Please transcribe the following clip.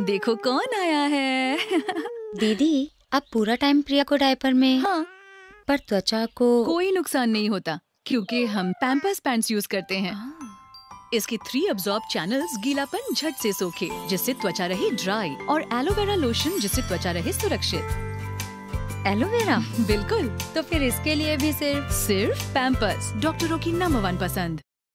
देखो कौन आया है। दीदी अब पूरा टाइम प्रिया को डायपर में। हाँ। पर त्वचा को कोई नुकसान नहीं होता क्योंकि हम पैम्पर्स पैंट्स यूज़ करते हैं। इसके थ्री अब्जॉर्ब चैनल्स गीलापन झट से सोखे जिससे त्वचा रहे ड्राई और एलोवेरा लोशन जिससे त्वचा रहे सुरक्षित। एलोवेरा बिल्कुल। तो फिर इसके लिए भी सिर्फ़ सिर्फ़ पैम्पर्स डॉक्टरों की नंबर वन पसंद।